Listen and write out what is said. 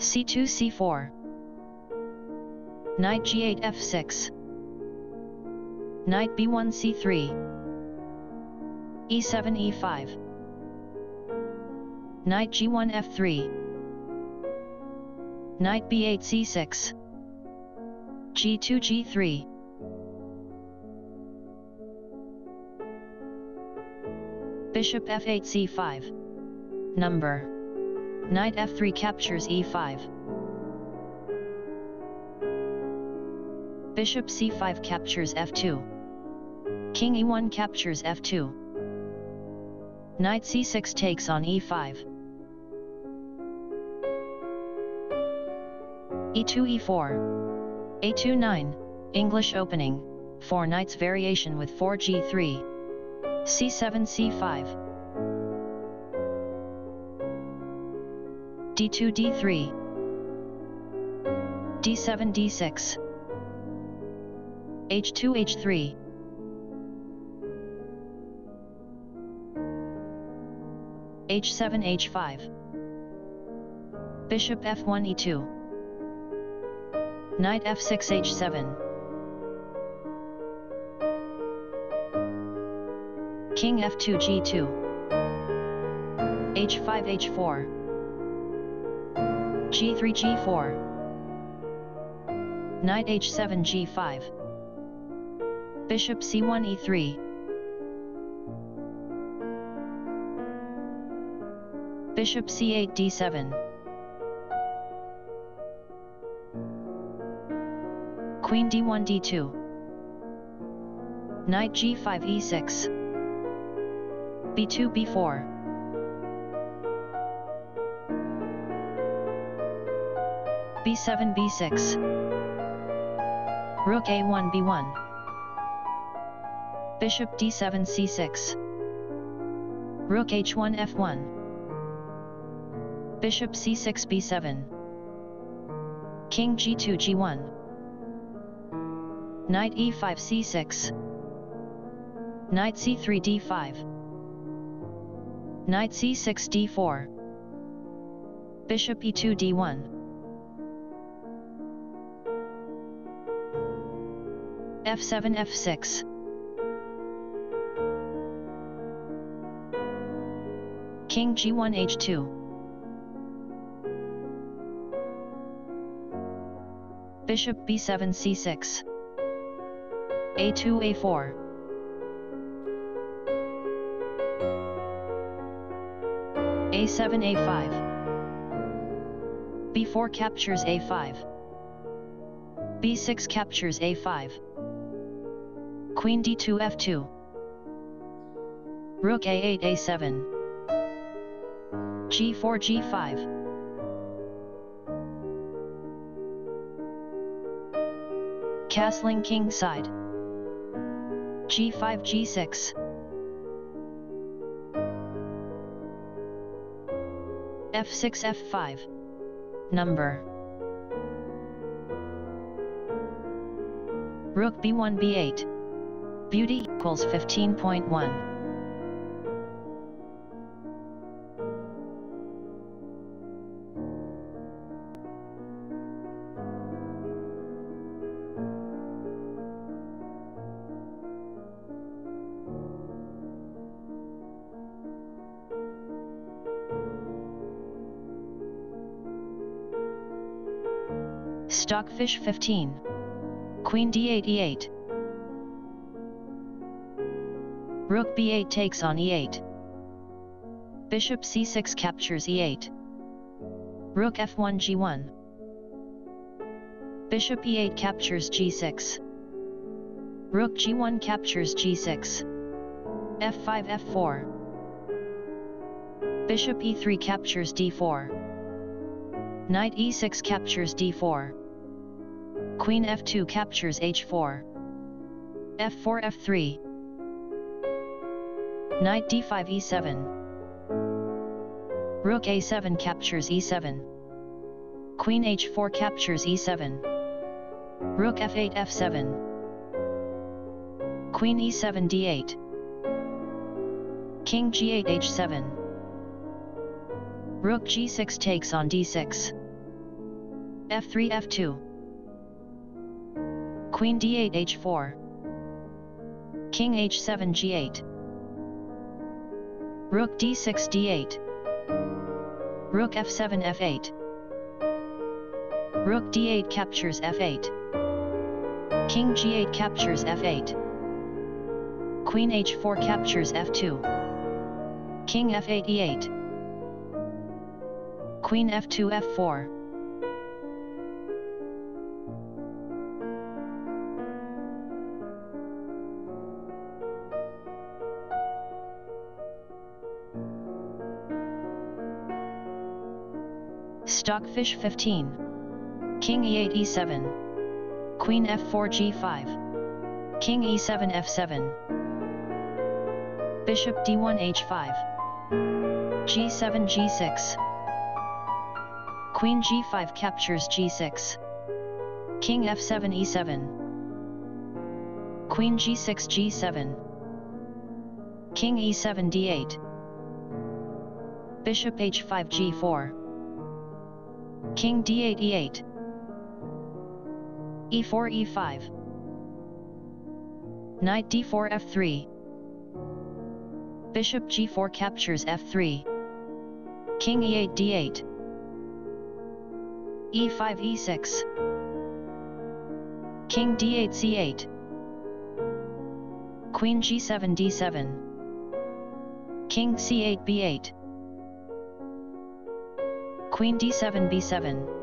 c2 c4 Knight g8 f6 Knight b1 c3 e7 e5 Knight g1 f3 Knight b8 c6 g2 g3 Bishop f8 c5 Number Knight f3 captures e5 Bishop c5 captures f2 King e1 captures f2 Knight c6 takes on e5 e2 e4 a2 9 English opening. 4 knights variation with 4 g3 c7 c5 d2 d3 d7 d6 h2 h3 h7 h5 Bishop f1 e2 Knight f6 h7 King f2 g2 h5 h4 g3 g4 Knight h7 g5 Bishop c1 e3 Bishop c8 d7 Queen d1 d2 Knight g5 e6 b2 b4 b7 b6 Rook a1 b1 Bishop d7 c6 Rook h1 f1 Bishop c6 b7 King g2 g1 Knight e5 c6 Knight c3 d5 Knight c6 d4 Bishop e2 d1 f7 f6 King g1 h2 Bishop b7 c6 a2 a4 a7 a5 b4 captures a5 b6 captures a5 Queen d2 f2 Rook a8 a7 g4 g5 Castling king side. G5 g6 f6 f5 Number. Rook b1 b8 Beauty equals 15.1 Stockfish 15. Queen d8 Rook b8 takes on e8. Bishop c6 captures e8. Rook f1 g1. Bishop e8 captures g6. Rook g1 captures g6. f5 f4. Bishop e3 captures d4. Knight e6 captures d4. Queen f2 captures h4. f4 f3. Knight d5 e7. Rook a7 captures e7. Queen h4 captures e7. Rook f8 f7. Queen e7 d8. King g8 h7. Rook g6 takes on d6. f3 f2 Queen d8 h4 King h7 g8 Rook d6 d8 Rook f7 f8 Rook d8 captures f8 King g8 captures f8 Queen h4 captures f2 King f8 e8 Queen f2 f4 Stockfish 15 King e8 e7 Queen f4 g5 King e7 f7 Bishop d1 h5 g7 g6 Queen g5 captures g6 King f7 e7 Queen g6 g7 King e7 d8 Bishop h5 g4 King d8 e8 e4 e5 Knight d4 f3 Bishop g4 captures f3 King e8 d8 e5 e6 King d8 c8 Queen g7 d7 King c8 b8 Queen d7 b7